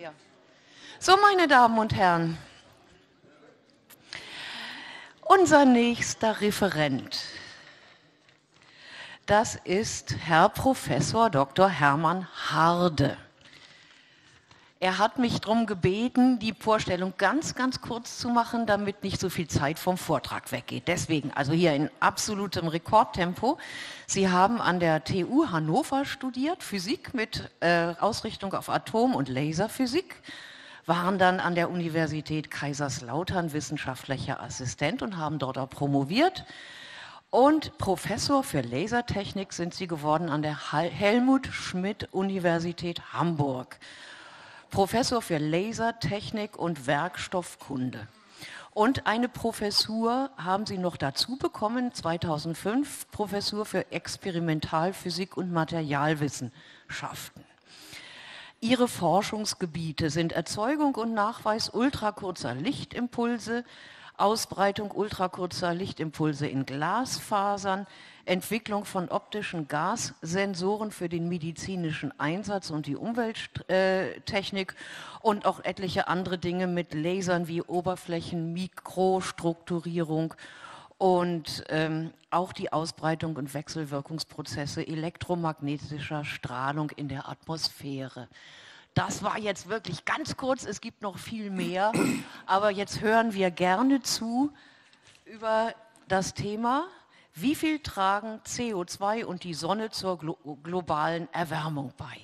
Ja. So, meine Damen und Herren, unser nächster Referent, das ist Herr Professor Dr. Hermann Harde. Er hat mich darum gebeten, die Vorstellung ganz, ganz kurz zu machen, damit nicht so viel Zeit vom Vortrag weggeht. Deswegen, also hier in absolutem Rekordtempo. Sie haben an der TU Hannover studiert, Physik mit äh, Ausrichtung auf Atom- und Laserphysik, waren dann an der Universität Kaiserslautern wissenschaftlicher Assistent und haben dort auch promoviert. Und Professor für Lasertechnik sind Sie geworden an der Helmut Schmidt Universität Hamburg. Professor für Lasertechnik und Werkstoffkunde. Und eine Professur haben Sie noch dazu bekommen, 2005, Professur für Experimentalphysik und Materialwissenschaften. Ihre Forschungsgebiete sind Erzeugung und Nachweis ultrakurzer Lichtimpulse, Ausbreitung ultrakurzer Lichtimpulse in Glasfasern, Entwicklung von optischen Gassensoren für den medizinischen Einsatz und die Umwelttechnik und auch etliche andere Dinge mit Lasern wie Oberflächenmikrostrukturierung und ähm, auch die Ausbreitung und Wechselwirkungsprozesse elektromagnetischer Strahlung in der Atmosphäre. Das war jetzt wirklich ganz kurz, es gibt noch viel mehr, aber jetzt hören wir gerne zu über das Thema wie viel tragen CO2 und die Sonne zur glo globalen Erwärmung bei?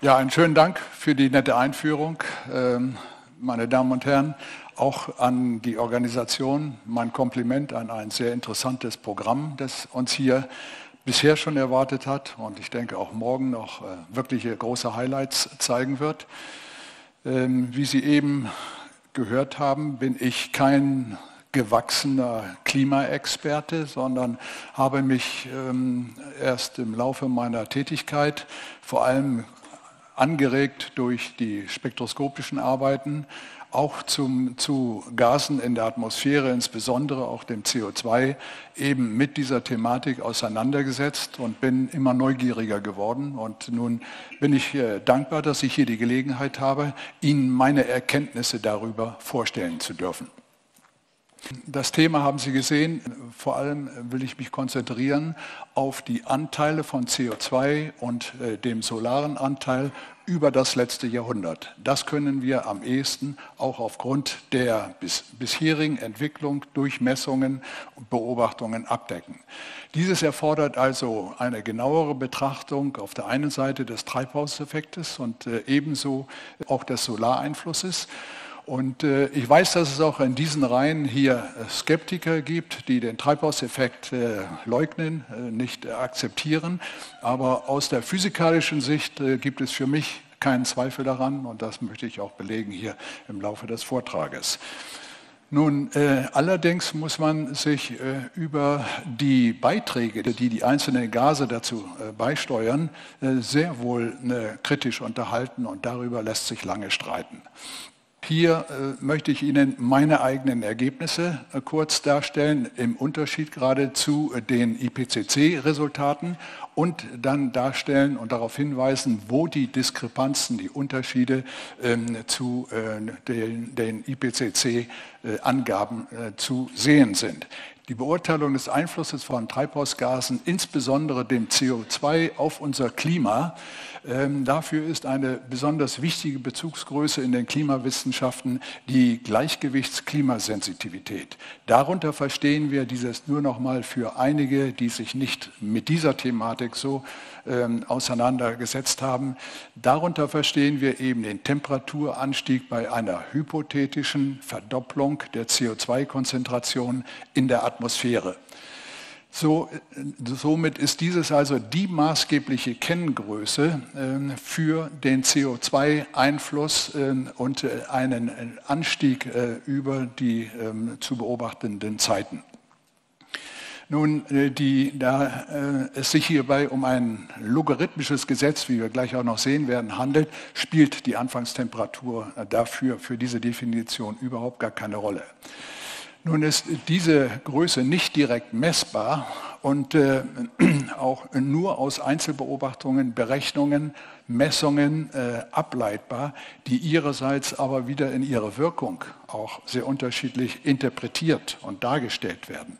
Ja, einen schönen Dank für die nette Einführung, ähm, meine Damen und Herren. Auch an die Organisation mein Kompliment an ein sehr interessantes Programm, das uns hier bisher schon erwartet hat und ich denke auch morgen noch äh, wirkliche große Highlights zeigen wird. Ähm, wie Sie eben gehört haben, bin ich kein gewachsener Klimaexperte, sondern habe mich ähm, erst im Laufe meiner Tätigkeit vor allem angeregt durch die spektroskopischen Arbeiten auch zum, zu Gasen in der Atmosphäre, insbesondere auch dem CO2, eben mit dieser Thematik auseinandergesetzt und bin immer neugieriger geworden. Und nun bin ich äh, dankbar, dass ich hier die Gelegenheit habe, Ihnen meine Erkenntnisse darüber vorstellen zu dürfen. Das Thema haben Sie gesehen. Vor allem will ich mich konzentrieren auf die Anteile von CO2 und äh, dem solaren Anteil über das letzte Jahrhundert. Das können wir am ehesten auch aufgrund der bis, bisherigen Entwicklung durch Messungen und Beobachtungen abdecken. Dieses erfordert also eine genauere Betrachtung auf der einen Seite des Treibhauseffektes und äh, ebenso auch des Solareinflusses. Und äh, ich weiß, dass es auch in diesen Reihen hier äh, Skeptiker gibt, die den Treibhauseffekt äh, leugnen, nicht akzeptieren. Aber aus der physikalischen Sicht gibt es für mich keinen Zweifel daran und das möchte ich auch belegen hier im Laufe des Vortrages. Nun, äh, allerdings muss man sich äh, über die Beiträge, die die einzelnen Gase dazu äh, beisteuern, sehr wohl kritisch unterhalten und darüber lässt sich lange streiten. Hier äh, möchte ich Ihnen meine eigenen Ergebnisse äh, kurz darstellen, im Unterschied gerade zu äh, den IPCC-Resultaten und dann darstellen und darauf hinweisen, wo die Diskrepanzen, die Unterschiede ähm, zu den, den IPCC-Angaben zu sehen sind. Die Beurteilung des Einflusses von Treibhausgasen, insbesondere dem CO2 auf unser Klima, dafür ist eine besonders wichtige Bezugsgröße in den Klimawissenschaften die Gleichgewichtsklimasensitivität. Darunter verstehen wir dieses nur noch mal für einige, die sich nicht mit dieser Thematik so ähm, auseinandergesetzt haben. Darunter verstehen wir eben den Temperaturanstieg bei einer hypothetischen Verdopplung der CO2-Konzentration in der Atmosphäre. So, somit ist dieses also die maßgebliche Kenngröße äh, für den CO2-Einfluss äh, und äh, einen Anstieg äh, über die ähm, zu beobachtenden Zeiten. Nun, äh, die, da äh, es sich hierbei um ein logarithmisches Gesetz, wie wir gleich auch noch sehen werden, handelt, spielt die Anfangstemperatur dafür, für diese Definition überhaupt gar keine Rolle. Nun ist diese Größe nicht direkt messbar und äh, auch nur aus Einzelbeobachtungen, Berechnungen, Messungen äh, ableitbar, die ihrerseits aber wieder in ihrer Wirkung auch sehr unterschiedlich interpretiert und dargestellt werden.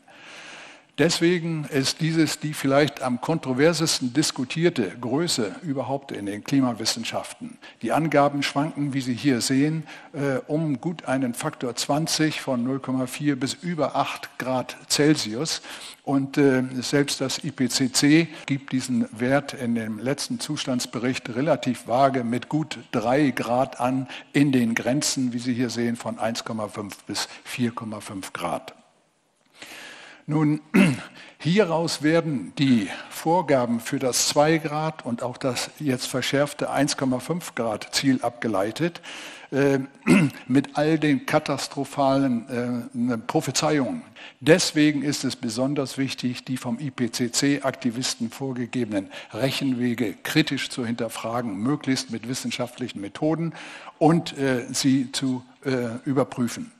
Deswegen ist dieses die vielleicht am kontroversesten diskutierte Größe überhaupt in den Klimawissenschaften. Die Angaben schwanken, wie Sie hier sehen, äh, um gut einen Faktor 20 von 0,4 bis über 8 Grad Celsius. Und äh, selbst das IPCC gibt diesen Wert in dem letzten Zustandsbericht relativ vage mit gut 3 Grad an in den Grenzen, wie Sie hier sehen, von 1,5 bis 4,5 Grad. Nun, hieraus werden die Vorgaben für das 2 Grad und auch das jetzt verschärfte 1,5 Grad Ziel abgeleitet, äh, mit all den katastrophalen äh, Prophezeiungen. Deswegen ist es besonders wichtig, die vom IPCC-Aktivisten vorgegebenen Rechenwege kritisch zu hinterfragen, möglichst mit wissenschaftlichen Methoden und äh, sie zu äh, überprüfen.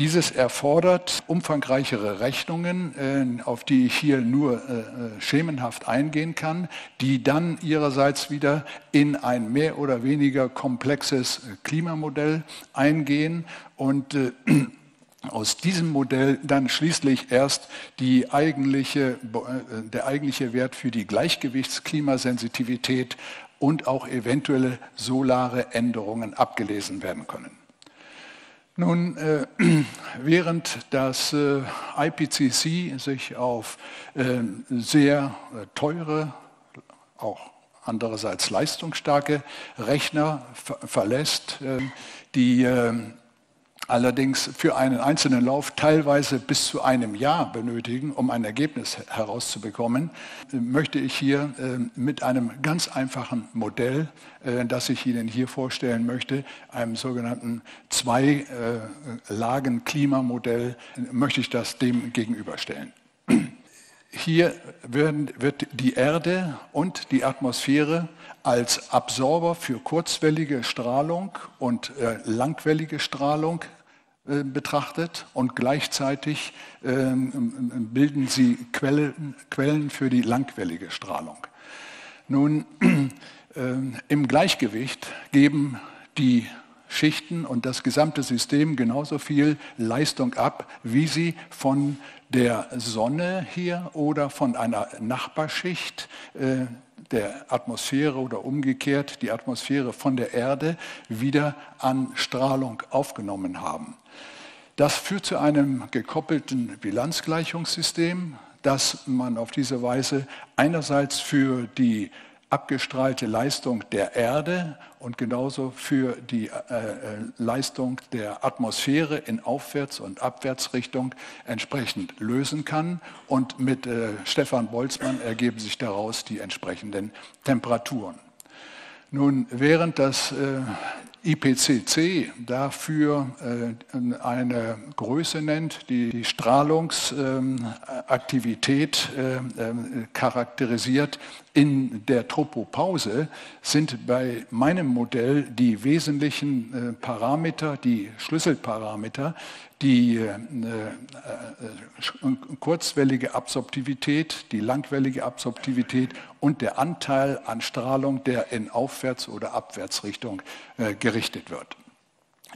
Dieses erfordert umfangreichere Rechnungen, äh, auf die ich hier nur äh, äh, schemenhaft eingehen kann, die dann ihrerseits wieder in ein mehr oder weniger komplexes Klimamodell eingehen und aus diesem Modell dann schließlich erst eigentliche, der eigentliche Wert für die Gleichgewichtsklimasensitivität und auch eventuelle solare Änderungen abgelesen werden können. Nun, äh, während das äh, IPCC sich auf äh, sehr teure, auch andererseits leistungsstarke Rechner ver verlässt, die allerdings für einen einzelnen Lauf teilweise bis zu einem Jahr benötigen, um ein Ergebnis herauszubekommen, möchte ich hier äh, mit einem ganz einfachen Modell, äh, das ich Ihnen hier vorstellen möchte, einem sogenannten Zwei-Lagen-Klimamodell, möchte ich das dem gegenüberstellen. Hier wird die Erde und die Atmosphäre als Absorber für kurzwellige Strahlung und äh, langwellige Strahlung äh, betrachtet und gleichzeitig ähm, bilden sie Quellen, Quellen für die langwellige Strahlung. Nun, ähm, im Gleichgewicht geben die Schichten und das gesamte System genauso viel Leistung ab, wie sie von der Sonne hier oder von einer Nachbarschicht äh, der Atmosphäre oder umgekehrt die Atmosphäre von der Erde wieder an Strahlung aufgenommen haben. Das führt zu einem gekoppelten Bilanzgleichungssystem, das man auf diese Weise einerseits für die abgestrahlte Leistung der Erde und genauso für die äh, äh, Leistung der Atmosphäre in Aufwärts- und Abwärtsrichtung entsprechend lösen kann. Und mit äh, Stefan Boltzmann ergeben sich daraus die entsprechenden Temperaturen. Nun, während das äh, IPCC dafür äh, eine Größe nennt, die die Strahlungsaktivität äh, ähm, charakterisiert. In der Tropopause sind bei meinem Modell die wesentlichen äh, Parameter, die Schlüsselparameter, die äh, äh, kurzwellige Absorptivität, die langwellige Absorptivität und der Anteil an Strahlung, der in Aufwärts- oder Abwärtsrichtung äh, gerichtet wird.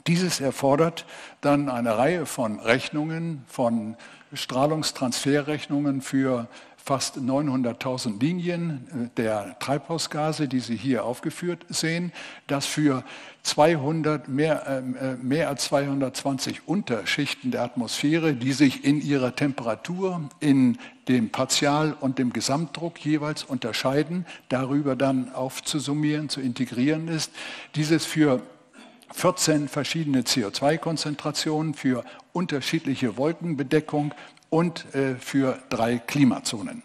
Dieses erfordert dann eine Reihe von Rechnungen, von Strahlungstransferrechnungen für fast 900.000 Linien äh, der Treibhausgase, die Sie hier aufgeführt sehen, das für 200, mehr, ähm, äh, mehr als 220 Unterschichten der Atmosphäre, die sich in ihrer Temperatur, in dem Partial- und dem Gesamtdruck jeweils unterscheiden, darüber dann aufzusummieren, zu integrieren ist. Dieses für 14 verschiedene CO2-Konzentrationen, für unterschiedliche Wolkenbedeckung, und äh, für drei Klimazonen.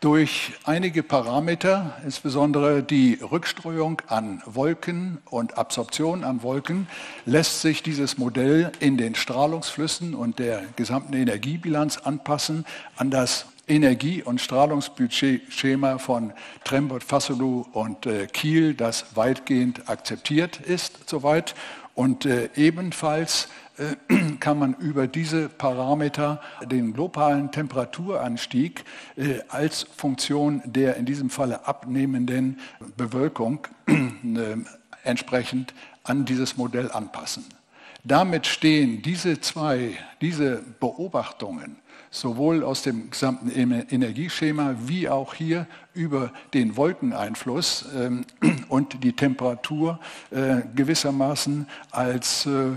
Durch einige Parameter, insbesondere die Rückstreuung an Wolken und Absorption an Wolken, lässt sich dieses Modell in den Strahlungsflüssen und der gesamten Energiebilanz anpassen an das Energie- und Strahlungsbudgetschema von Trembot, Fasolo und äh, Kiel, das weitgehend akzeptiert ist soweit und äh, ebenfalls kann man über diese Parameter den globalen Temperaturanstieg äh, als Funktion der in diesem Falle abnehmenden Bewölkung entsprechend an dieses Modell anpassen. Damit stehen diese zwei, diese Beobachtungen sowohl aus dem gesamten Energieschema wie auch hier über den Wolkeneinfluss ähm, und die Temperatur äh, gewissermaßen als äh,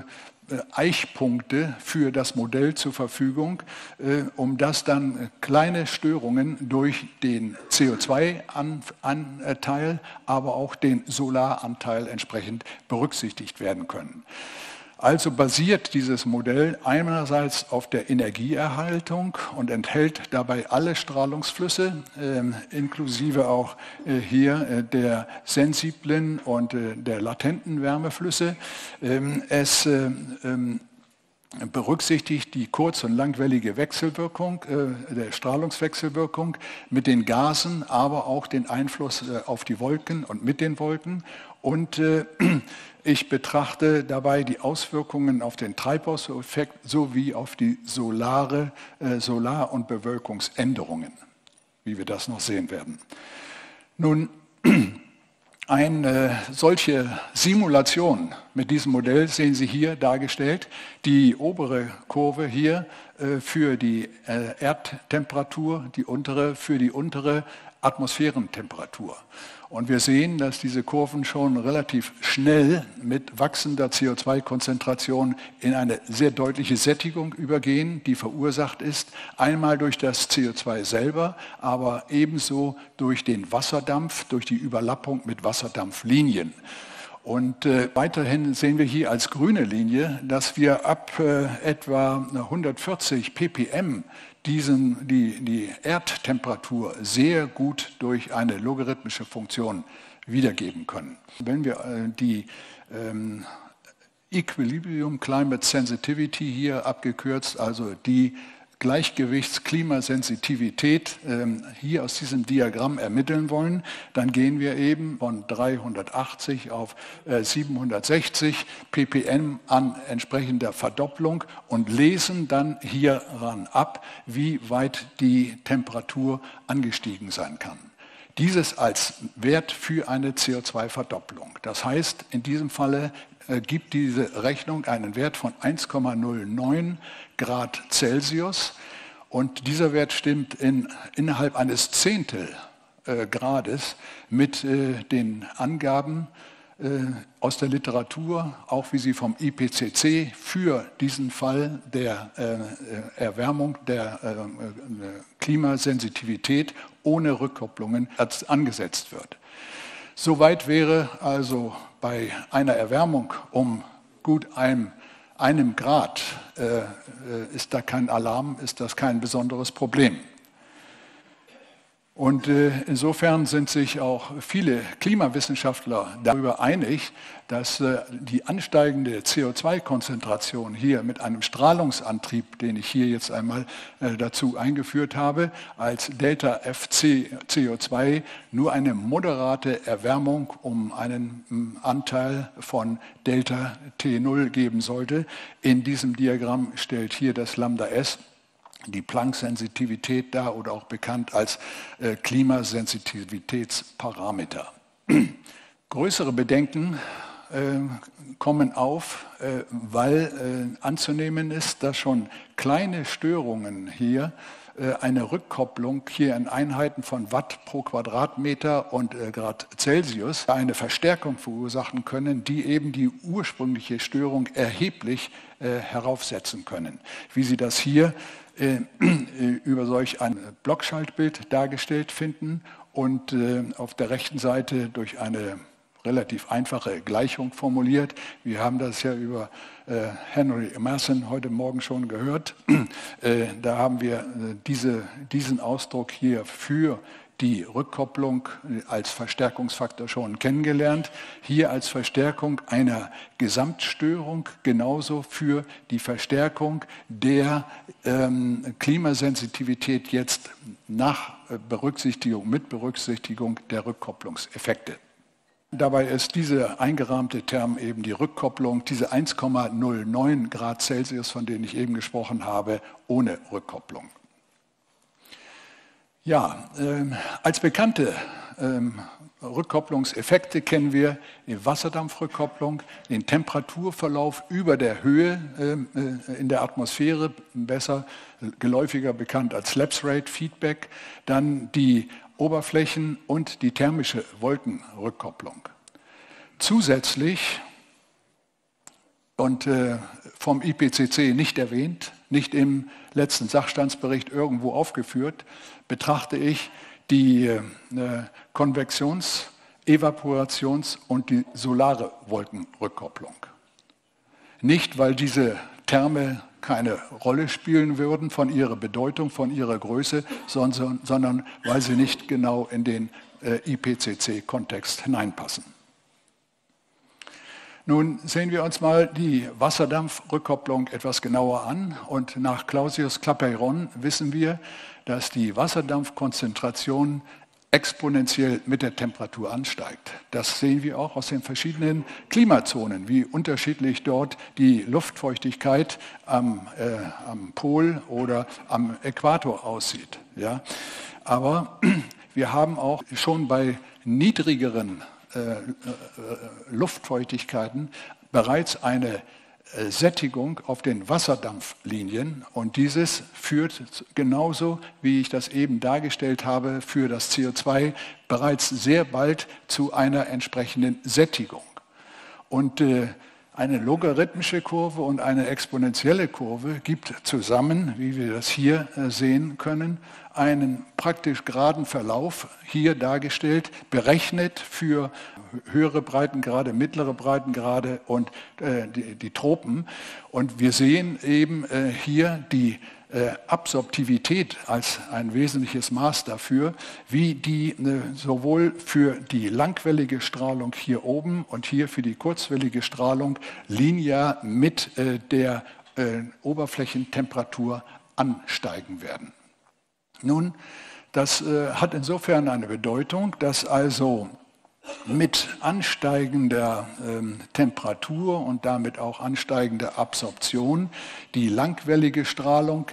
Eichpunkte für das Modell zur Verfügung, äh, um dass dann kleine Störungen durch den CO2-Anteil, aber auch den Solaranteil entsprechend berücksichtigt werden können. Also basiert dieses Modell einerseits auf der Energieerhaltung und enthält dabei alle Strahlungsflüsse, äh, inklusive auch äh, hier äh, der sensiblen und äh, der latenten Wärmeflüsse. Ähm, es äh, ähm, berücksichtigt die kurz- und langwellige Wechselwirkung, äh, der Strahlungswechselwirkung mit den Gasen, aber auch den Einfluss auf die Wolken und mit den Wolken. Und Ich betrachte dabei die Auswirkungen auf den Treibhauseffekt sowie auf die solare, äh, Solar- und Bewölkungsänderungen, wie wir das noch sehen werden. Nun, eine solche Simulation mit diesem Modell sehen Sie hier dargestellt. Die obere Kurve hier äh, für die äh, Erdtemperatur, die untere für die untere Atmosphärentemperatur. Und wir sehen, dass diese Kurven schon relativ schnell mit wachsender CO2-Konzentration in eine sehr deutliche Sättigung übergehen, die verursacht ist, einmal durch das CO2 selber, aber ebenso durch den Wasserdampf, durch die Überlappung mit Wasserdampflinien. Und äh, weiterhin sehen wir hier als grüne Linie, dass wir ab äh, etwa 140 ppm diesen, die, die Erdtemperatur sehr gut durch eine logarithmische Funktion wiedergeben können. Wenn wir äh, die ähm, Equilibrium Climate Sensitivity hier abgekürzt, also die Gleichgewichtsklimasensitivität ähm, hier aus diesem Diagramm ermitteln wollen, dann gehen wir eben von 380 auf 760 äh, ppm an entsprechender Verdopplung und lesen dann hieran ab, wie weit die Temperatur angestiegen sein kann. Dieses als Wert für eine CO2-Verdopplung. Das heißt, in diesem Falle äh, gibt diese Rechnung einen Wert von 1,09 Grad Celsius und dieser Wert stimmt in, innerhalb eines Zehntel äh, Grades mit äh, den Angaben äh, aus der Literatur, auch wie sie vom IPCC für diesen Fall der äh, Erwärmung, der äh, Klimasensitivität ohne Rückkopplungen angesetzt wird. Soweit wäre also bei einer Erwärmung um gut einem, einem Grad, äh, äh, ist da kein Alarm, ist das kein besonderes Problem. Und äh, insofern sind sich auch viele Klimawissenschaftler darüber einig, dass äh, die ansteigende CO2-Konzentration hier mit einem Strahlungsantrieb, den ich hier jetzt einmal äh, dazu eingeführt habe, als Delta FC CO2 nur eine moderate Erwärmung um einen Anteil von Delta T0 geben sollte. In diesem Diagramm stellt hier das Lambda S die Planck-Sensitivität dar oder auch bekannt als äh, Klimasensitivitätsparameter. Größere Bedenken äh, kommen auf, äh, weil anzunehmen ist, dass schon kleine Störungen hier eine Rückkopplung hier in Einheiten von Watt pro Quadratmeter und äh, Grad Celsius eine Verstärkung verursachen können, die eben die ursprüngliche Störung erheblich heraufsetzen können. Wie Sie das hier äh, über solch ein Blockschaltbild dargestellt finden und äh, auf der rechten Seite durch eine relativ einfache Gleichung formuliert. Wir haben das ja über äh, Henry Emerson heute Morgen schon gehört. Da haben wir diese, diesen Ausdruck hier für die Rückkopplung als Verstärkungsfaktor schon kennengelernt. Hier als Verstärkung einer Gesamtstörung, genauso für die Verstärkung der ähm, Klimasensitivität jetzt nach Berücksichtigung, mit Berücksichtigung der Rückkopplungseffekte. Dabei ist dieser eingerahmte Term eben die Rückkopplung, diese 1,09 Grad Celsius, von denen ich eben gesprochen habe, ohne Rückkopplung. Ja, äh, als bekannte ähm, Rückkopplungseffekte kennen wir die Wasserdampfrückkopplung, den Temperaturverlauf über der Höhe äh, äh, in der Atmosphäre, besser geläufiger bekannt als Lapse Rate Feedback, dann die Oberflächen und die thermische Wolkenrückkopplung. Zusätzlich und äh, vom IPCC nicht erwähnt, nicht im letzten Sachstandsbericht irgendwo aufgeführt, betrachte ich die äh, Konvektions-, Evaporations- und die solare Wolkenrückkopplung. Nicht, weil diese Terme keine Rolle spielen würden von ihrer Bedeutung, von ihrer Größe, sondern, sondern weil sie nicht genau in den äh, IPCC-Kontext hineinpassen. Nun sehen wir uns mal die Wasserdampfrückkopplung etwas genauer an. Und nach Clausius Clapeyron wissen wir, dass die Wasserdampfkonzentration exponentiell mit der Temperatur ansteigt. Das sehen wir auch aus den verschiedenen Klimazonen, wie unterschiedlich dort die Luftfeuchtigkeit am, äh, am Pol oder am Äquator aussieht. Ja? Aber wir haben auch schon bei niedrigeren äh, äh, Luftfeuchtigkeiten bereits eine Sättigung auf den Wasserdampflinien und dieses führt genauso, wie ich das eben dargestellt habe, für das CO2 bereits sehr bald zu einer entsprechenden Sättigung. Und äh, eine logarithmische Kurve und eine exponentielle Kurve gibt zusammen, wie wir das hier äh, sehen können, einen praktisch geraden Verlauf, hier dargestellt, berechnet für höhere Breitengrade, mittlere Breitengrade und äh, die, die, Tropen. Und wir sehen eben äh, hier die äh, Absorptivität als ein wesentliches Maß dafür, wie die äh, sowohl für die langwellige Strahlung hier oben und hier für die kurzwellige Strahlung linear mit äh, der Oberflächentemperatur ansteigen werden. Nun, das hat insofern eine Bedeutung, dass also mit ansteigender ähm, Temperatur und damit auch ansteigender Absorption die langwellige Strahlung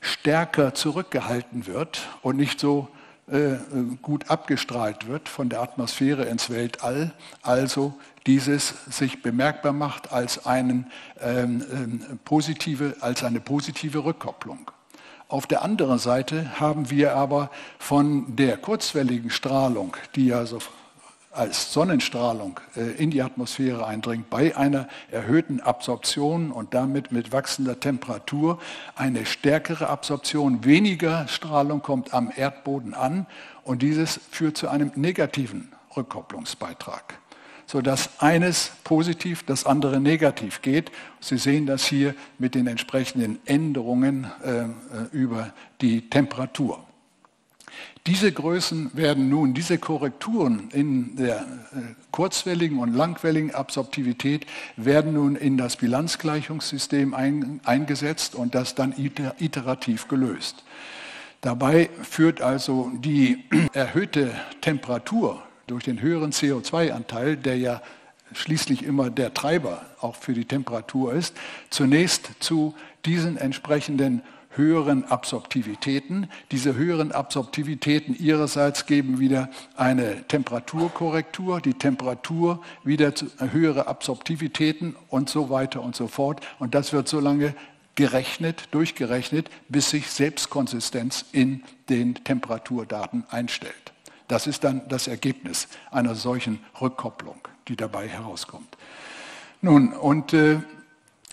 stärker zurückgehalten wird und nicht so äh, gut abgestrahlt wird von der Atmosphäre ins Weltall, also dieses sich bemerkbar macht als, einen, ähm, ähm, positive, als eine positive Rückkopplung. Auf der anderen Seite haben wir aber von der kurzwelligen Strahlung, die ja so als Sonnenstrahlung äh, in die Atmosphäre eindringt, bei einer erhöhten Absorption und damit mit wachsender Temperatur eine stärkere Absorption, weniger Strahlung kommt am Erdboden an und dieses führt zu einem negativen Rückkopplungsbeitrag, sodass eines positiv, das andere negativ geht. Sie sehen das hier mit den entsprechenden Änderungen äh, äh über die Temperatur. Diese Größen werden nun, diese Korrekturen in der äh, kurzwelligen und langwelligen Absorptivität werden nun in das Bilanzgleichungssystem ein, eingesetzt und das dann iterativ gelöst. Dabei führt also die erhöhte Temperatur durch den höheren CO2-Anteil, der ja schließlich immer der Treiber auch für die Temperatur ist, zunächst zu diesen entsprechenden höheren Absorptivitäten. Diese höheren Absorptivitäten ihrerseits geben wieder eine Temperaturkorrektur, die Temperatur wieder zu, äh, höhere Absorptivitäten und so weiter und so fort. Und das wird so lange gerechnet, durchgerechnet, bis sich Selbstkonsistenz in den Temperaturdaten einstellt. Das ist dann das Ergebnis einer solchen Rückkopplung, die dabei herauskommt. Nun, und äh,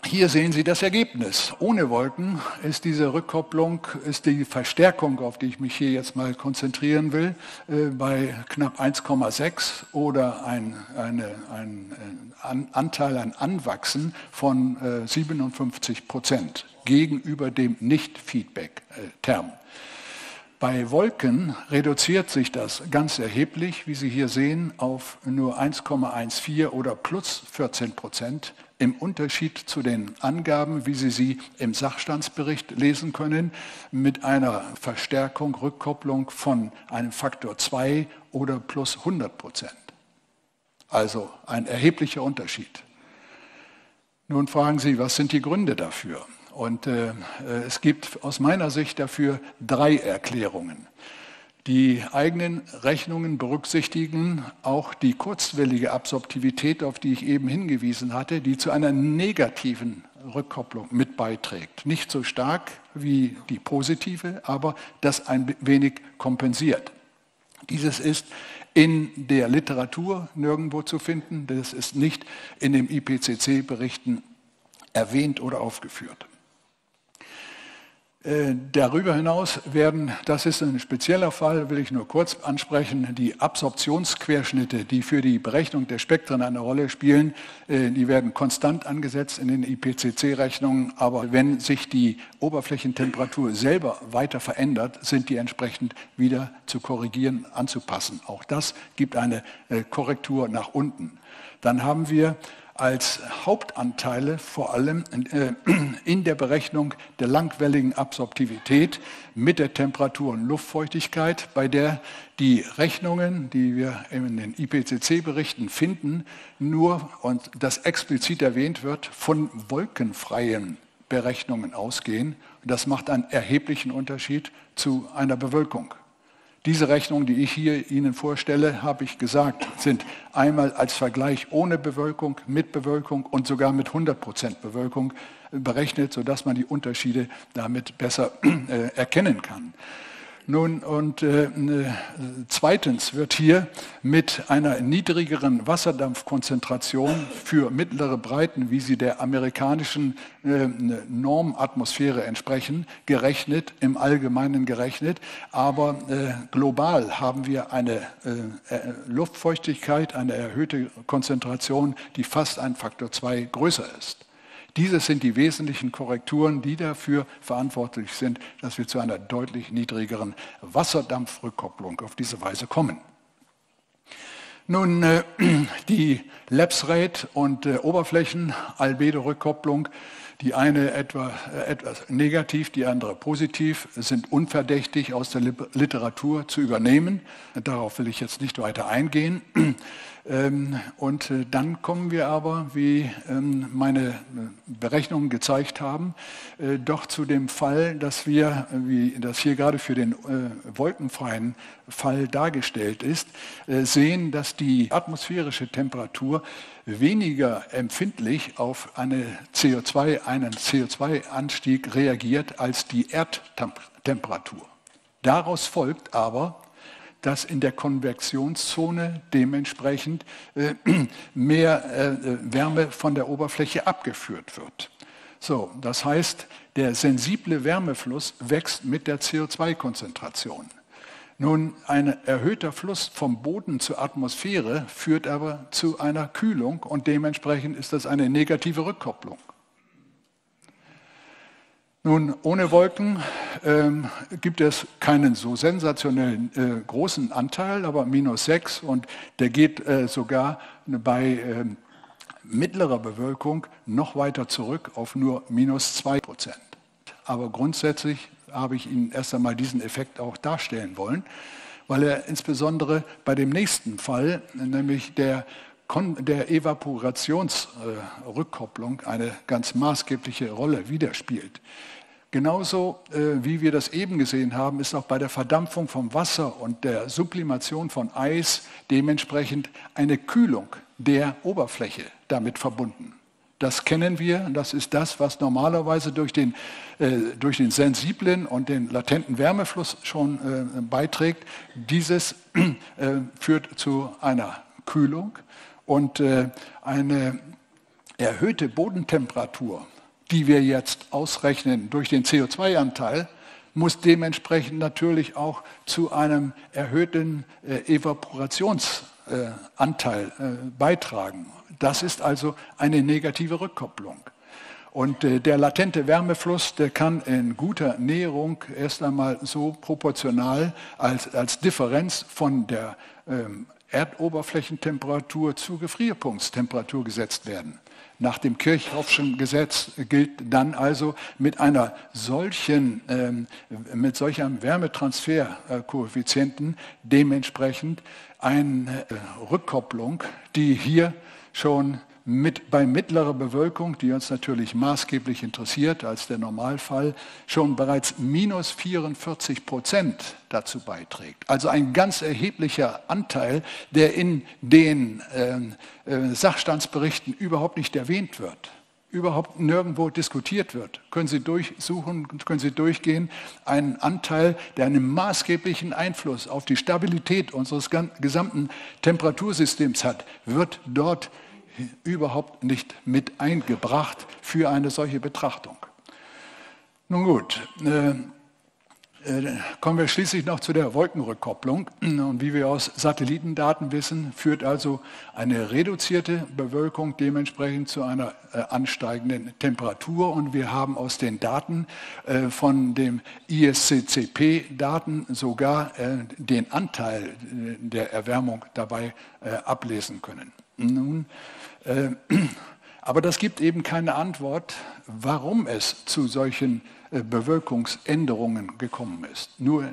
hier sehen Sie das Ergebnis. Ohne Wolken ist diese Rückkopplung, ist die Verstärkung, auf die ich mich hier jetzt mal konzentrieren will, äh, bei knapp 1,6 oder ein, eine, ein äh, Anteil an Anwachsen von 57 äh, Prozent gegenüber dem Nicht-Feedback-Term. Bei Wolken reduziert sich das ganz erheblich, wie Sie hier sehen, auf nur 1,14 oder plus 14 Prozent im Unterschied zu den Angaben, wie Sie sie im Sachstandsbericht lesen können, mit einer Verstärkung, Rückkopplung von einem Faktor 2 oder plus 100 Prozent. Also ein erheblicher Unterschied. Nun fragen Sie, was sind die Gründe dafür? Und äh, es gibt aus meiner Sicht dafür drei Erklärungen. Die eigenen Rechnungen berücksichtigen auch die kurzwellige Absorptivität, auf die ich eben hingewiesen hatte, die zu einer negativen Rückkopplung mit beiträgt. Nicht so stark wie die positive, aber das ein wenig kompensiert. Dieses ist in der Literatur nirgendwo zu finden, das ist nicht in den IPCC-Berichten erwähnt oder aufgeführt. Äh, darüber hinaus werden, das ist ein spezieller Fall, will ich nur kurz ansprechen, die Absorptionsquerschnitte, die für die Berechnung der Spektren eine Rolle spielen, äh, die werden konstant angesetzt in den IPCC-Rechnungen, aber wenn sich die Oberflächentemperatur selber weiter verändert, sind die entsprechend wieder zu korrigieren, anzupassen. Auch das gibt eine äh, Korrektur nach unten. Dann haben wir als Hauptanteile vor allem äh, in der Berechnung der langwelligen Absorptivität mit der Temperatur und Luftfeuchtigkeit, bei der die Rechnungen, die wir in den IPCC-Berichten finden, nur, und das explizit erwähnt wird, von wolkenfreien Berechnungen ausgehen. Das macht einen erheblichen Unterschied zu einer Bewölkung. Diese Rechnungen, die ich hier Ihnen vorstelle, habe ich gesagt, sind einmal als Vergleich ohne Bewölkung, mit Bewölkung und sogar mit 100 Prozent Bewölkung berechnet, sodass man die Unterschiede damit besser äh, erkennen kann. Nun, und äh, äh, zweitens wird hier mit einer niedrigeren Wasserdampfkonzentration für mittlere Breiten, wie sie der amerikanischen äh, Normatmosphäre entsprechen, gerechnet, im Allgemeinen gerechnet. Aber äh, global haben wir eine äh, äh, Luftfeuchtigkeit, eine erhöhte Konzentration, die fast ein Faktor 2 größer ist. Diese sind die wesentlichen Korrekturen, die dafür verantwortlich sind, dass wir zu einer deutlich niedrigeren Wasserdampfrückkopplung auf diese Weise kommen. Nun, äh, die Lapse-Rate und äh, Oberflächen-Albedo-Rückkopplung, die eine etwa, äh, etwas negativ, die andere positiv, sind unverdächtig aus der Literatur zu übernehmen. Darauf will ich jetzt nicht weiter eingehen. Ähm, und äh, dann kommen wir aber, wie ähm, meine äh, Berechnungen gezeigt haben, äh, doch zu dem Fall, dass wir, wie das hier gerade für den wolkenfreien Fall dargestellt ist, sehen, dass die atmosphärische Temperatur weniger empfindlich auf eine CO2, einen CO2-Anstieg reagiert als die Erdtemperatur. Daraus folgt aber, dass in der Konvektionszone dementsprechend äh, mehr äh, Wärme von der Oberfläche abgeführt wird. So, das heißt, der sensible Wärmefluss wächst mit der CO2-Konzentration. Nun, ein erhöhter Fluss vom Boden zur Atmosphäre führt aber zu einer Kühlung und dementsprechend ist das eine negative Rückkopplung. Nun, ohne Wolken ähm, gibt es keinen so sensationellen äh, großen Anteil, aber minus 6 und der geht äh, sogar bei äh, mittlerer Bewölkung noch weiter zurück auf nur minus 2 Prozent. Aber grundsätzlich habe ich Ihnen erst einmal diesen Effekt auch darstellen wollen, weil er insbesondere bei dem nächsten Fall, nämlich der der Evaporationsrückkopplung eine ganz maßgebliche Rolle widerspielt. Genauso äh, wie wir das eben gesehen haben, ist auch bei der Verdampfung vom Wasser und der Sublimation von Eis dementsprechend eine Kühlung der Oberfläche damit verbunden. Das kennen wir, das ist das, was normalerweise durch den, äh, durch den sensiblen und den latenten Wärmefluss schon äh, beiträgt. Dieses äh, führt zu einer Kühlung und äh, eine erhöhte Bodentemperatur die wir jetzt ausrechnen durch den CO2-Anteil, muss dementsprechend natürlich auch zu einem erhöhten äh, Evaporationsanteil äh, beitragen. Das ist also eine negative Rückkopplung. Und der latente Wärmefluss, der kann in guter Näherung erst einmal so proportional als, als Differenz von der ähm, Erdoberflächentemperatur zu Gefrierpunktstemperatur gesetzt werden. Nach dem Kirchhoffschen Gesetz gilt dann also mit einer solchen, ähm, mit solch einem Wärmetransferkoeffizienten dementsprechend eine äh, Rückkopplung, die hier schon mit, bei mittlerer Bewölkung, die uns natürlich maßgeblich interessiert als der Normalfall, schon bereits minus 44 Prozent dazu beiträgt. Also ein ganz erheblicher Anteil, der in den äh, äh, Sachstandsberichten überhaupt nicht erwähnt wird überhaupt nirgendwo diskutiert wird. Können Sie durchsuchen, können Sie durchgehen, einen Anteil, der einen maßgeblichen Einfluss auf die Stabilität unseres gesamten Temperatursystems hat, wird dort überhaupt nicht mit eingebracht für eine solche Betrachtung. Nun gut, äh, äh, kommen wir schließlich noch zu der Wolkenrückkopplung. Und wie wir aus Satellitendaten wissen, führt also eine reduzierte Bewölkung dementsprechend zu einer äh, ansteigenden Temperatur. Und wir haben aus den Daten von dem ISCCP-Daten sogar den Anteil der Erwärmung dabei ablesen können. Nun, aber das gibt eben keine Antwort, warum es zu solchen äh, Bewölkungsänderungen gekommen ist. Nur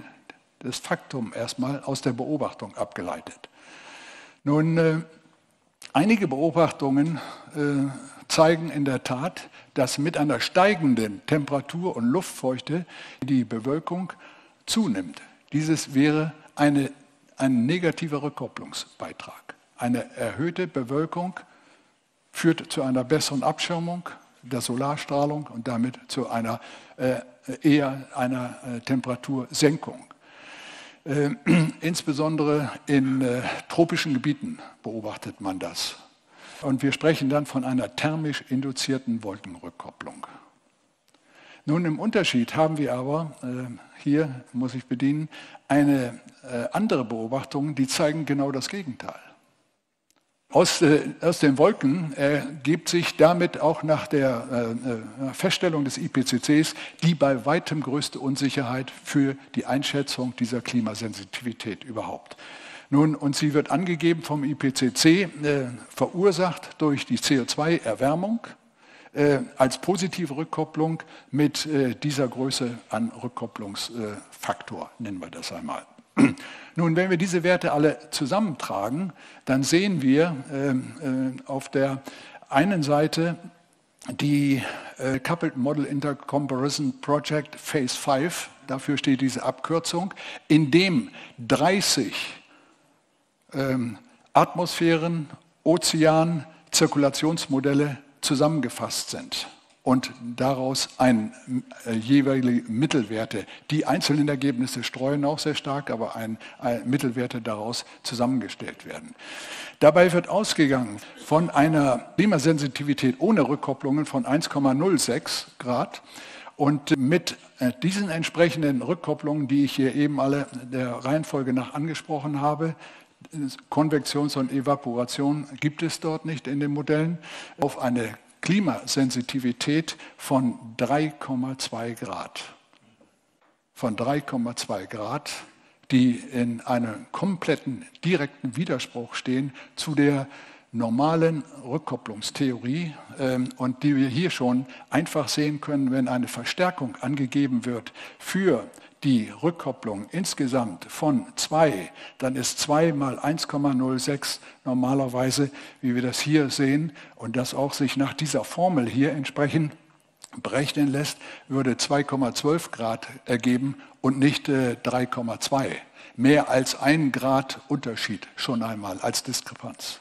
das Faktum erstmal aus der Beobachtung abgeleitet. Nun, äh, einige Beobachtungen äh, zeigen in der Tat, dass mit einer steigenden Temperatur und Luftfeuchte die Bewölkung zunimmt. Dieses wäre eine, ein negativer Rückkopplungsbeitrag. Eine erhöhte Bewölkung führt zu einer besseren Abschirmung der Solarstrahlung und damit zu einer äh, eher einer äh, Temperatursenkung. Äh, insbesondere in äh, tropischen Gebieten beobachtet man das. Und wir sprechen dann von einer thermisch induzierten Wolkenrückkopplung. Nun im Unterschied haben wir aber, äh, hier muss ich bedienen, eine äh, andere Beobachtung, die zeigen genau das Gegenteil. Aus, äh, aus, den Wolken ergibt sich damit auch nach der äh, äh Feststellung des IPCCs die bei weitem größte Unsicherheit für die Einschätzung dieser Klimasensitivität überhaupt. Nun, und sie wird angegeben vom IPCC, äh, verursacht durch die CO2-Erwärmung äh, als positive Rückkopplung mit äh, dieser Größe an Rückkopplungsfaktor, nennen wir das einmal. Nun, wenn wir diese Werte alle zusammentragen, dann sehen wir ähm, äh, auf der einen Seite die äh, Coupled Model Intercomparison Project Phase 5, dafür steht diese Abkürzung, in dem 30 ähm, Atmosphären, Ozean, Zirkulationsmodelle zusammengefasst sind und daraus ein, äh, jeweilige Mittelwerte. Die einzelnen Ergebnisse streuen auch sehr stark, aber ein, ein Mittelwerte daraus zusammengestellt werden. Dabei wird ausgegangen von einer Klimasensitivität ohne Rückkopplungen von 1,06 Grad. Und mit äh, diesen entsprechenden Rückkopplungen, die ich hier eben alle der Reihenfolge nach angesprochen habe, Konvektions- und Evaporation gibt es dort nicht in den Modellen, auf eine Klimasensitivität von 3,2 Grad. Von 3,2 Grad, die in einem kompletten direkten Widerspruch stehen zu der normalen Rückkopplungstheorie ähm, und die wir hier schon einfach sehen können, wenn eine Verstärkung angegeben wird für die Rückkopplung insgesamt von 2, dann ist 2 mal 1,06 normalerweise, wie wir das hier sehen, und das auch sich nach dieser Formel hier entsprechend berechnen lässt, würde 2,12 Grad ergeben und nicht äh, 3,2. Mehr als ein Grad Unterschied schon einmal als Diskrepanz.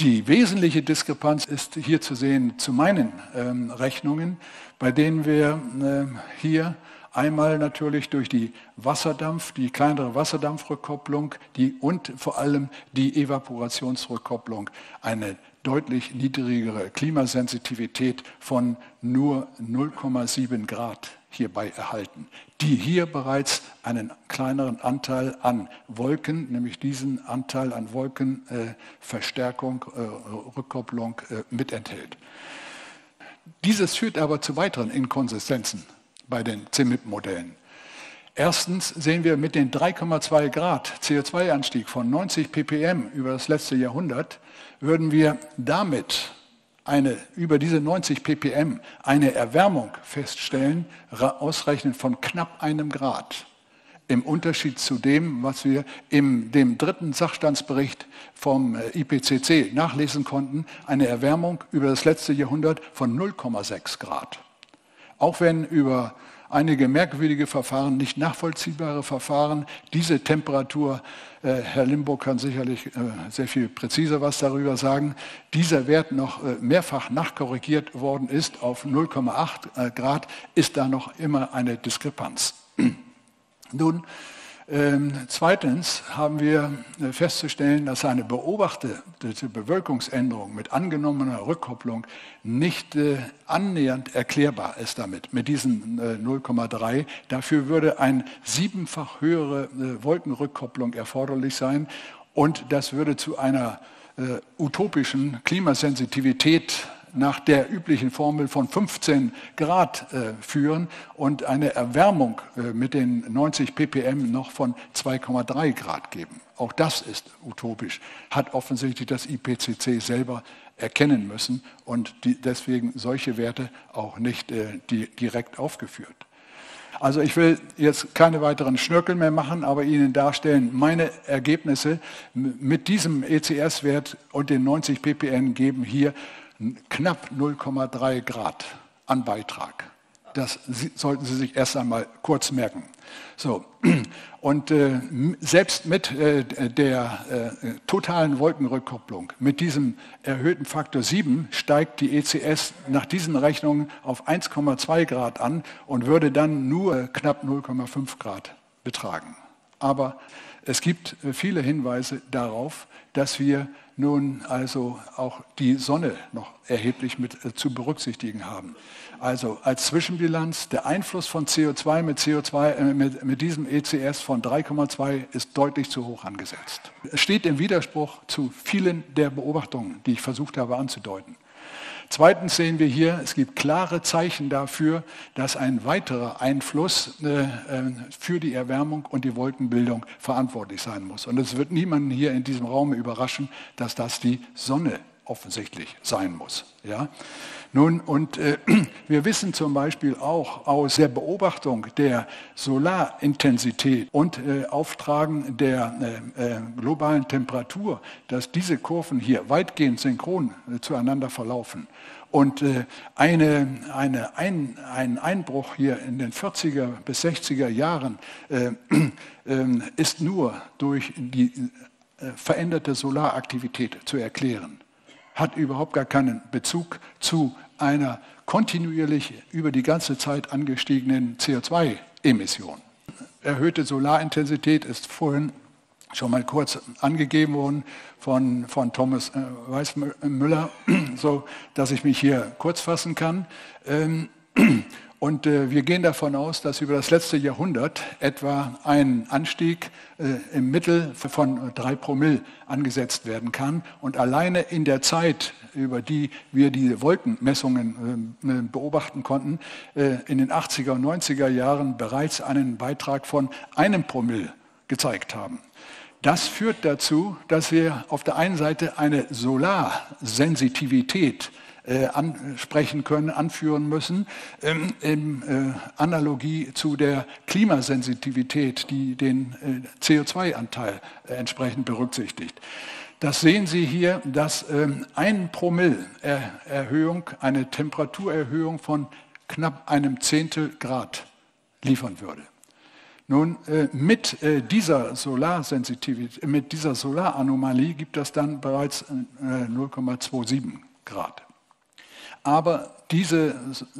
Die wesentliche Diskrepanz ist hier zu sehen zu meinen ähm, Rechnungen, bei denen wir äh, hier Einmal natürlich durch die Wasserdampf, die kleinere Wasserdampfrückkopplung die, und vor allem die Evaporationsrückkopplung eine deutlich niedrigere Klimasensitivität von nur 0,7 Grad hierbei erhalten, die hier bereits einen kleineren Anteil an Wolken, nämlich diesen Anteil an Wolkenverstärkung, äh, äh, Rückkopplung äh, mitenthält. Dieses führt aber zu weiteren Inkonsistenzen bei den CIMIP-Modellen. Erstens sehen wir mit den 3,2 Grad CO2-Anstieg von 90 ppm über das letzte Jahrhundert, würden wir damit eine, über diese 90 ppm eine Erwärmung feststellen, ausreichend von knapp einem Grad. Im Unterschied zu dem, was wir in dem dritten Sachstandsbericht vom äh, IPCC nachlesen konnten, eine Erwärmung über das letzte Jahrhundert von 0,6 Grad. Auch wenn über einige merkwürdige Verfahren, nicht nachvollziehbare Verfahren. Diese Temperatur, äh, Herr Limburg kann sicherlich äh, sehr viel präziser was darüber sagen, dieser Wert noch äh, mehrfach nachkorrigiert worden ist auf 0,8 äh, Grad, ist da noch immer eine Diskrepanz. Nun, zweitens haben wir äh, festzustellen, dass eine beobachtete Bewölkungsänderung mit angenommener Rückkopplung nicht äh, annähernd erklärbar ist damit, mit diesen äh, 0,3. Dafür würde eine siebenfach höhere Wolkenrückkopplung erforderlich sein und das würde zu einer utopischen Klimasensitivität nach der üblichen Formel von 15 Grad äh, führen und eine Erwärmung äh, mit den 90 ppm noch von 2,3 Grad geben. Auch das ist utopisch, hat offensichtlich das IPCC selber erkennen müssen und die, deswegen solche Werte auch nicht äh, die, direkt aufgeführt. Also ich will jetzt keine weiteren Schnörkel mehr machen, aber Ihnen darstellen, meine Ergebnisse mit diesem ECS-Wert und den 90 ppm geben hier knapp 0,3 Grad an Beitrag. Das sollten Sie sich erst einmal kurz merken. So. Und äh, selbst mit äh, der äh, totalen Wolkenrückkopplung, mit diesem erhöhten Faktor 7, steigt die ECS nach diesen Rechnungen auf 1,2 Grad an und würde dann nur knapp 0,5 Grad betragen. Aber es gibt äh, viele Hinweise darauf, dass wir nun also auch die Sonne noch erheblich mit äh, zu berücksichtigen haben. Also als Zwischenbilanz, der Einfluss von CO2 mit, CO2, äh, mit, mit diesem ECS von 3,2 ist deutlich zu hoch angesetzt. Es steht im Widerspruch zu vielen der Beobachtungen, die ich versucht habe anzudeuten. Zweitens sehen wir hier, es gibt klare Zeichen dafür, dass ein weiterer Einfluss äh, äh, für die Erwärmung und die Wolkenbildung verantwortlich sein muss. Und es wird niemanden hier in diesem Raum überraschen, dass das die Sonne offensichtlich sein muss. Ja? Nun, und äh, wir wissen zum Beispiel auch aus der Beobachtung der Solarintensität und äh, Auftragen der äh, äh globalen Temperatur, dass diese Kurven hier weitgehend synchron äh, zueinander verlaufen. Und äh, eine, eine, ein, ein Einbruch hier in den 40er bis 60er Jahren ähm, ist nur durch die veränderte Solaraktivität zu erklären hat überhaupt gar keinen Bezug zu einer kontinuierlich über die ganze Zeit angestiegenen CO2-Emission. Erhöhte Solarintensität ist vorhin schon mal kurz angegeben worden von, von Thomas äh, Weißmüller, so dass ich mich hier kurz fassen kann. Ähm, und äh, wir gehen davon aus, dass über das letzte Jahrhundert etwa ein Anstieg äh, im Mittel von drei Promille angesetzt werden kann. Und alleine in der Zeit, über die wir die Wolkenmessungen äh, beobachten konnten, äh, in den 80er und 90er Jahren bereits einen Beitrag von einem Promille gezeigt haben. Das führt dazu, dass wir auf der einen Seite eine Solarsensitivität äh, ansprechen können, anführen müssen, ähm, in äh, Analogie zu der Klimasensitivität, die den äh, CO2-Anteil äh, entsprechend berücksichtigt. Das sehen Sie hier, dass ähm, ein Promille Erhöhung, eine Temperaturerhöhung von knapp einem Zehntel Grad liefern würde. Nun, äh, mit äh, dieser Solarsensitivität, mit dieser Solaranomalie gibt es dann bereits äh, 0,27 Grad. Aber diese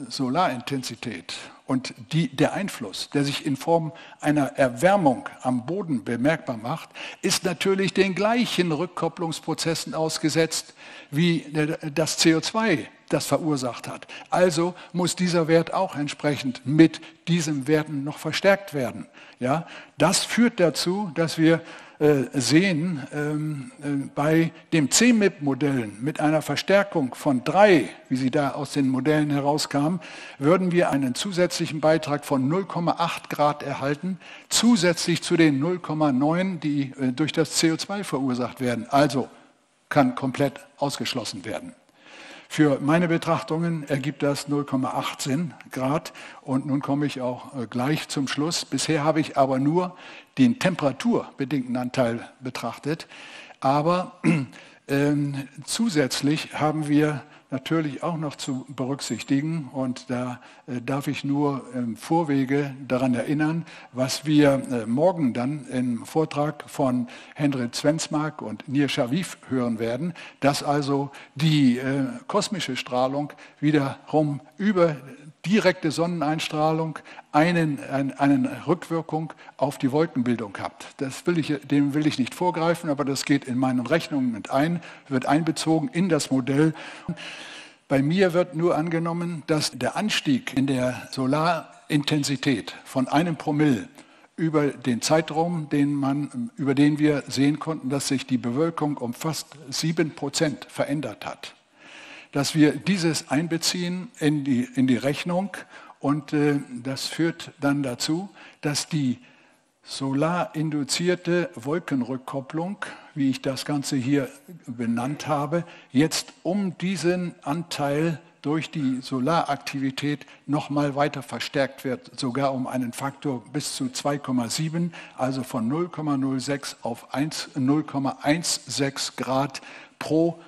Solarintensität und die, der Einfluss, der sich in Form einer Erwärmung am Boden bemerkbar macht, ist natürlich den gleichen Rückkopplungsprozessen ausgesetzt, wie das CO2 das verursacht hat. Also muss dieser Wert auch entsprechend mit diesen Werten noch verstärkt werden. Ja, das führt dazu, dass wir äh, sehen, ähm, äh, bei dem CMIP-Modellen mit einer Verstärkung von drei, wie sie da aus den Modellen herauskamen, würden wir einen zusätzlichen zusätzlichen Beitrag von 0,8 Grad erhalten, zusätzlich zu den 0,9, die äh, durch das CO2 verursacht werden. Also kann komplett ausgeschlossen werden. Für meine Betrachtungen ergibt das 0,18 Grad. Und nun komme ich auch äh, gleich zum Schluss. Bisher habe ich aber nur den temperaturbedingten Anteil betrachtet. Aber ähm, zusätzlich haben wir natürlich auch noch zu berücksichtigen. Und da äh, darf ich nur im Vorwege daran erinnern, was wir äh, morgen dann im Vortrag von Hendrik Svensmark und Nir Shaviv hören werden, dass also die äh, kosmische Strahlung wiederum über direkte Sonneneinstrahlung einen, eine einen Rückwirkung auf die Wolkenbildung hat. Das will ich, dem will ich nicht vorgreifen, aber das geht in meinen Rechnungen mit ein, wird einbezogen in das Modell. Bei mir wird nur angenommen, dass der Anstieg in der Solarintensität von einem Promille über den Zeitraum, den man, über den wir sehen konnten, dass sich die Bewölkung um fast sieben Prozent verändert hat dass wir dieses einbeziehen in die, in die Rechnung und äh, das führt dann dazu, dass die solarinduzierte Wolkenrückkopplung, wie ich das Ganze hier benannt habe, jetzt um diesen Anteil durch die Solaraktivität nochmal weiter verstärkt wird, sogar um einen Faktor bis zu 2,7, also von 0,06 auf 0,16 Grad pro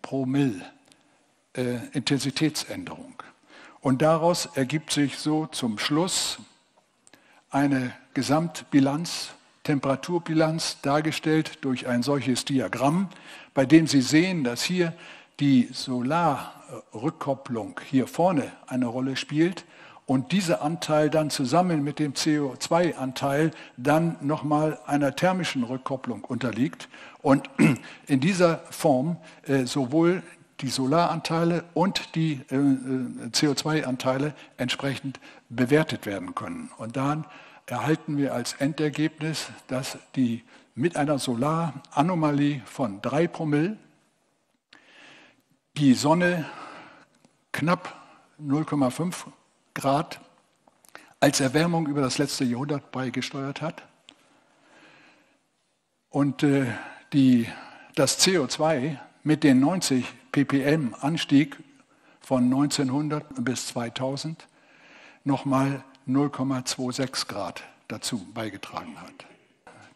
Promille äh, Intensitätsänderung. Und daraus ergibt sich so zum Schluss eine Gesamtbilanz, Temperaturbilanz dargestellt durch ein solches Diagramm, bei dem Sie sehen, dass hier die Solarrückkopplung hier vorne eine Rolle spielt und dieser Anteil dann zusammen mit dem CO2-Anteil dann nochmal einer thermischen Rückkopplung unterliegt. Und in dieser Form äh, sowohl die Solaranteile und die äh, äh CO2-Anteile entsprechend bewertet werden können. Und dann erhalten wir als Endergebnis, dass die mit einer Solaranomalie von 3 Promille die Sonne knapp 0,5 Grad als Erwärmung über das letzte Jahrhundert beigesteuert hat und äh, die, das CO2 mit den 90 ppm Anstieg von 1900 bis 2000 nochmal 0,26 Grad dazu beigetragen hat.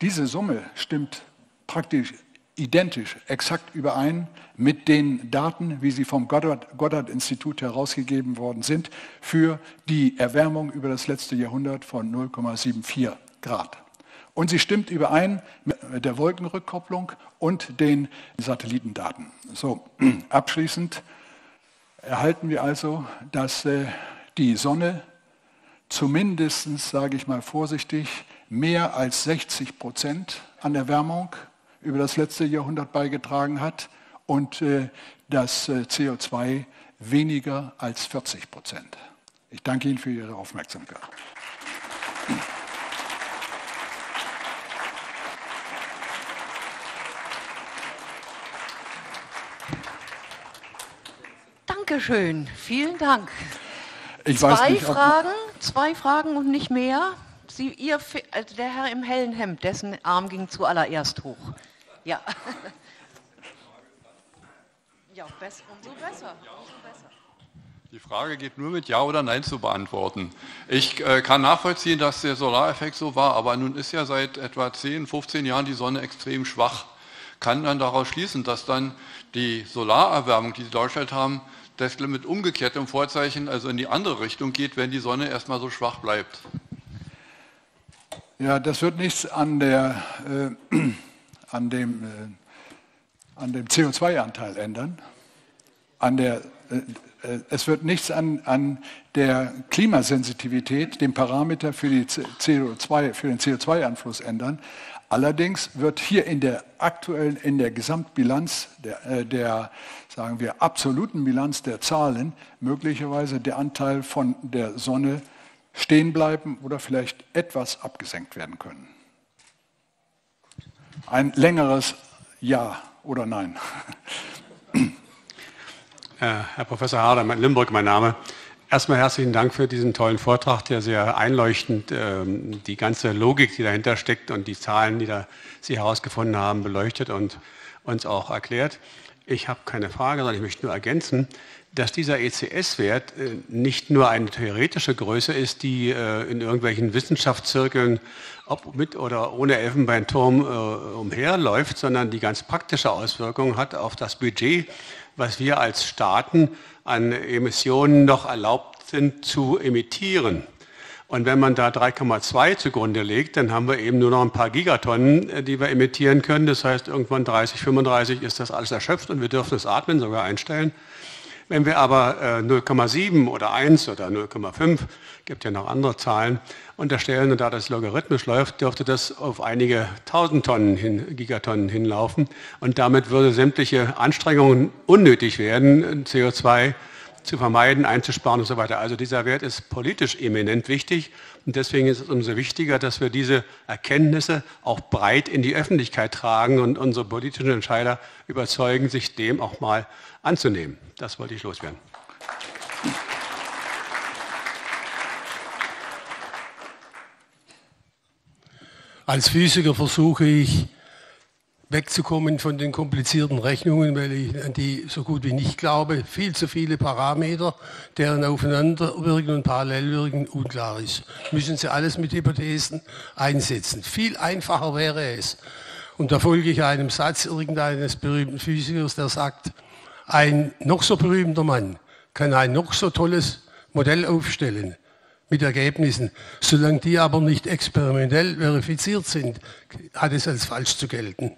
Diese Summe stimmt praktisch identisch, exakt überein mit den Daten, wie sie vom Goddard-Institut herausgegeben worden sind, für die Erwärmung über das letzte Jahrhundert von 0,74 Grad. Und sie stimmt überein mit der Wolkenrückkopplung und den Satellitendaten. So, abschließend erhalten wir also, dass äh, die Sonne zumindest, sage ich mal vorsichtig, mehr als 60 Prozent an Erwärmung über das letzte Jahrhundert beigetragen hat und äh, das äh, CO2 weniger als 40 Prozent. Ich danke Ihnen für Ihre Aufmerksamkeit. Dankeschön, vielen Dank. Ich zwei nicht, Fragen, zwei Fragen und nicht mehr. Sie, ihr, also der Herr im hellen Hemd, dessen Arm ging zuallererst hoch. Ja. Ja, besser, umso besser. Die Frage geht nur mit Ja oder Nein zu beantworten. Ich äh, kann nachvollziehen, dass der Solareffekt so war, aber nun ist ja seit etwa 10, 15 Jahren die Sonne extrem schwach. Kann dann daraus schließen, dass dann die Solarerwärmung, die Sie dargestellt haben, das mit umgekehrtem Vorzeichen, also in die andere Richtung geht, wenn die Sonne erstmal so schwach bleibt? Ja, das wird nichts an, der, äh, an dem, äh, dem CO2-Anteil ändern. An der, äh, äh, es wird nichts an, an der Klimasensitivität, dem Parameter für, die CO2, für den CO2-Anfluss ändern. Allerdings wird hier in der aktuellen, in der Gesamtbilanz der, äh, der, sagen wir, absoluten Bilanz der Zahlen möglicherweise der Anteil von der Sonne stehen bleiben oder vielleicht etwas abgesenkt werden können. Ein längeres Ja oder Nein. Herr Professor Harder, Limburg mein Name. Erstmal herzlichen Dank für diesen tollen Vortrag, der sehr einleuchtend ähm, die ganze Logik, die dahinter steckt und die Zahlen, die da Sie herausgefunden haben, beleuchtet und uns auch erklärt. Ich habe keine Frage, sondern ich möchte nur ergänzen, dass dieser ECS-Wert äh, nicht nur eine theoretische Größe ist, die äh, in irgendwelchen Wissenschaftszirkeln, ob mit oder ohne Elfenbeinturm, äh, umherläuft, sondern die ganz praktische Auswirkungen hat auf das Budget, was wir als Staaten an Emissionen noch erlaubt sind zu emittieren. Und wenn man da 3,2 zugrunde legt, dann haben wir eben nur noch ein paar Gigatonnen, äh, die wir emittieren können. Das heißt, irgendwann 30, 35 ist das alles erschöpft und wir dürfen das Atmen sogar einstellen. Wenn wir aber 0,7 äh, oder 1 oder 0,5, gibt ja noch andere Zahlen, unterstellen und da das logarithmisch läuft, dürfte das auf einige tausend Tonnen hin, Gigatonnen hinlaufen und damit würde sämtliche Anstrengungen unnötig werden, CO2 zu vermeiden, einzusparen und so weiter. Also dieser Wert ist politisch eminent wichtig und deswegen ist es umso wichtiger, dass wir diese Erkenntnisse auch breit in die Öffentlichkeit tragen und unsere politischen Entscheider überzeugen, sich dem auch mal anzunehmen. Das wollte ich loswerden. Als Physiker versuche ich wegzukommen von den komplizierten Rechnungen, weil ich an die so gut wie nicht glaube. Viel zu viele Parameter, deren aufeinanderwirken und parallelwirken unklar ist. Müssen Sie alles mit Hypothesen einsetzen. Viel einfacher wäre es. Und da folge ich einem Satz irgendeines berühmten Physikers, der sagt, ein noch so berühmter Mann kann ein noch so tolles Modell aufstellen mit Ergebnissen. Solange die aber nicht experimentell verifiziert sind, hat es als falsch zu gelten.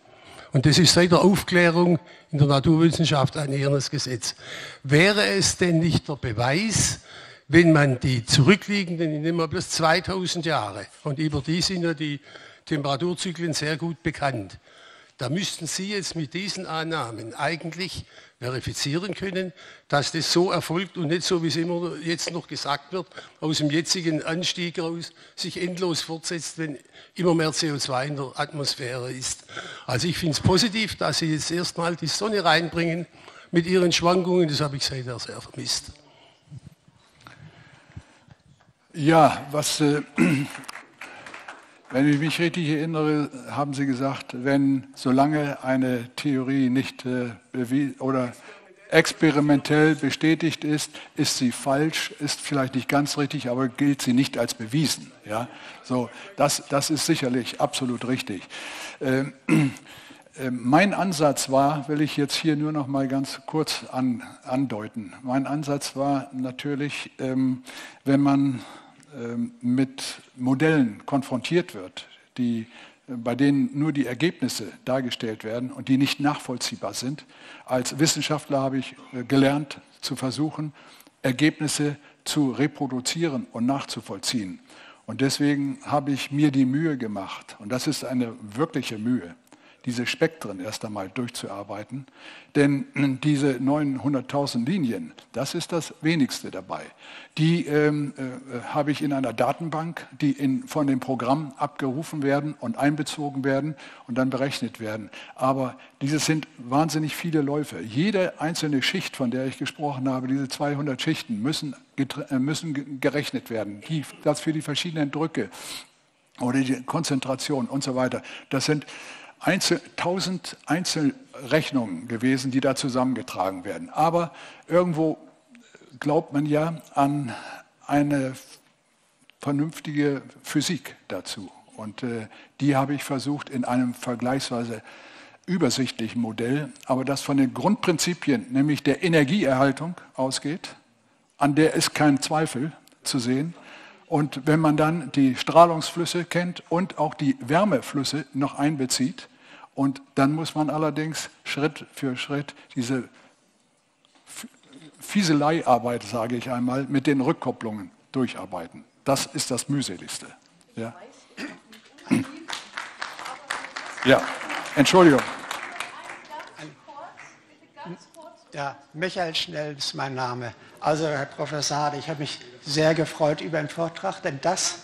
Und das ist seit der Aufklärung in der Naturwissenschaft ein ehrenes Gesetz. Wäre es denn nicht der Beweis, wenn man die zurückliegenden, ich nehme mal bloß 2000 Jahre, und über die sind ja die Temperaturzyklen sehr gut bekannt, da müssten Sie jetzt mit diesen Annahmen eigentlich verifizieren können, dass das so erfolgt und nicht so, wie es immer jetzt noch gesagt wird, aus dem jetzigen Anstieg heraus sich endlos fortsetzt, wenn immer mehr CO2 in der Atmosphäre ist. Also ich finde es positiv, dass Sie jetzt erstmal die Sonne reinbringen mit Ihren Schwankungen. Das habe ich seither sehr vermisst. Ja, was äh, wenn ich mich richtig erinnere, haben Sie gesagt, wenn solange eine Theorie nicht äh, oder experimentell bestätigt ist, ist sie falsch, ist vielleicht nicht ganz richtig, aber gilt sie nicht als bewiesen. Ja? So, das, das ist sicherlich absolut richtig. Ähm, äh, mein Ansatz war, will ich jetzt hier nur noch mal ganz kurz an, andeuten. Mein Ansatz war natürlich, ähm, wenn man mit Modellen konfrontiert wird, die, äh, bei denen nur die Ergebnisse dargestellt werden und die nicht nachvollziehbar sind. Als Wissenschaftler habe ich äh, gelernt zu versuchen, Ergebnisse zu reproduzieren und nachzuvollziehen. Und deswegen habe ich mir die Mühe gemacht, und das ist eine wirkliche Mühe, diese Spektren erst einmal durchzuarbeiten. Denn diese 900.000 Linien, das ist das wenigste dabei. Die ähm, äh, habe ich in einer Datenbank, die in, von dem Programm abgerufen werden und einbezogen werden und dann berechnet werden. Aber dieses sind wahnsinnig viele Läufe. Jede einzelne Schicht, von der ich gesprochen habe, diese 200 Schichten müssen, äh, müssen gerechnet werden. Die, das für die verschiedenen Drücke oder die Konzentration und so weiter. Das sind Einzel, tausend Einzelrechnungen gewesen, die da zusammengetragen werden. Aber irgendwo glaubt man ja an eine vernünftige Physik dazu. Und äh, die habe ich versucht in einem vergleichsweise übersichtlichen Modell, aber das von den Grundprinzipien, nämlich der Energieerhaltung ausgeht, an der ist kein Zweifel zu sehen. Und wenn man dann die Strahlungsflüsse kennt und auch die Wärmeflüsse noch einbezieht, und dann muss man allerdings Schritt für Schritt diese Fieseleiarbeit, sage ich einmal, mit den Rückkopplungen durcharbeiten. Das ist das mühseligste. Ja, ja. Entschuldigung. Ja, Michael Schnell ist mein Name. Also, Herr Professor ich habe mich sehr gefreut über den Vortrag, denn das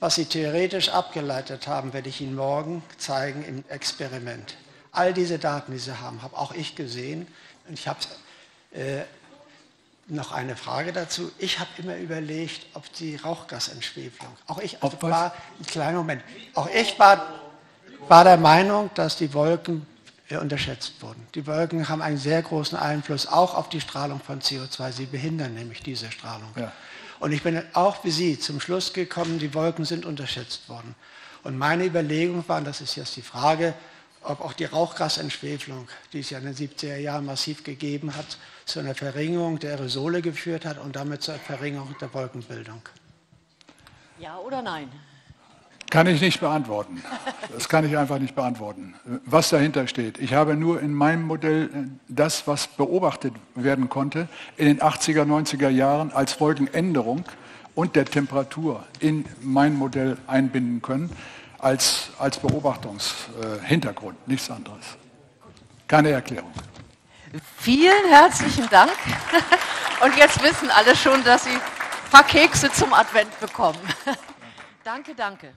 was Sie theoretisch abgeleitet haben, werde ich Ihnen morgen zeigen im Experiment. All diese Daten, die Sie haben, habe auch ich gesehen. Und ich habe äh, noch eine Frage dazu. Ich habe immer überlegt, ob die Rauchgasentschwefelung, auch ich, also war, ein kleiner Moment, auch ich war, war der Meinung, dass die Wolken unterschätzt wurden. Die Wolken haben einen sehr großen Einfluss auch auf die Strahlung von CO2. Sie behindern nämlich diese Strahlung. Ja. Und ich bin auch wie Sie zum Schluss gekommen, die Wolken sind unterschätzt worden. Und meine Überlegung war, und das ist jetzt die Frage, ob auch die Rauchgasentschwefelung, die es ja in den 70er Jahren massiv gegeben hat, zu einer Verringerung der Aerosole geführt hat und damit zur Verringerung der Wolkenbildung. Ja oder nein? Kann ich nicht beantworten. Das kann ich einfach nicht beantworten, was dahinter steht. Ich habe nur in meinem Modell äh, das, was beobachtet werden konnte, in den 80er, 90er Jahren als Wolkenänderung und der Temperatur in mein Modell einbinden können, als, als Beobachtungshintergrund, nichts anderes. Keine Erklärung. Vielen herzlichen Dank. Und jetzt wissen alle schon, dass Sie ein paar Kekse zum Advent bekommen. Danke, danke.